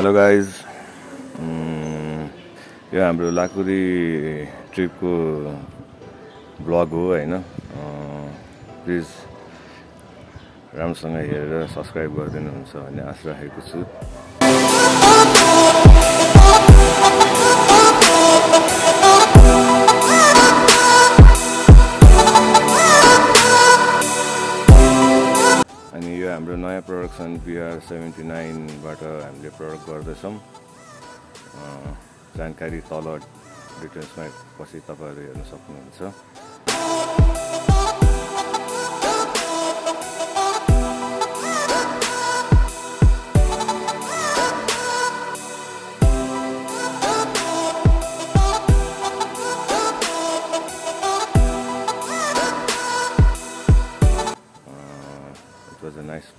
Hello guys यो हाम्रो Lakuri ट्रिपको blog हो होइन? प्लिज राम्रोसँग हेरेर सब्सक्राइब गरिदिनुहुन्छ भन्ने आशा राखेको छु। प्रडक्सन बिआर सेभेन्टी नाइनबाट हामीले प्रडक्ट गर्दैछौँ। जानकारी तल डिटेल्समा पछि तपाईँहरू हेर्न सक्नुहुन्छ।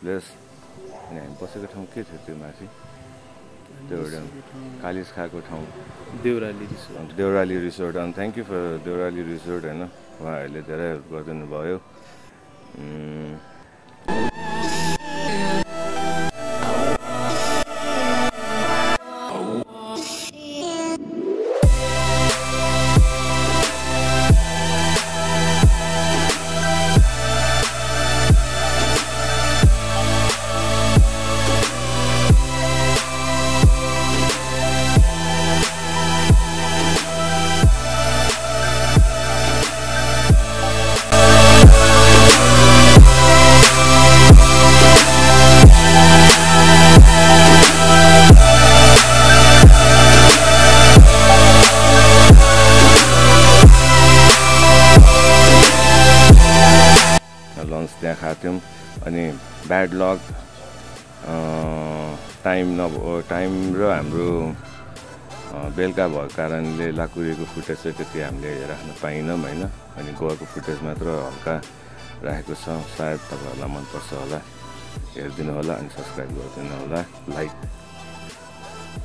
प्लेस अनि हामी बसेको ठाउँ के थियो त्यो माथि त्यो एउटा कालिस खाएको ठाउँ देउराली रिसोर्ट देउराली रिसोर्ट अनि thank you for Deurali resort होइन उहाँहरूले धेरै हेल्प गरिदिनु भयो खाएको थियौँ अनि ब्याड लक टाइम नभए टाइम र हाम्रो बेलुका भएको कारणले लाकुरीको फुटेज चाहिँ त्यति हामीले राख्न पाइनौँ होइन? अनि गोवाको फुटेज मात्र हल्का राखेको छ। सायद तपाईँहरूलाई मनपर्छ होला। हेरिदिनु होला अनि सब्सक्राइब गरिदिनु होला। लाइक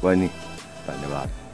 पनि। धन्यवाद।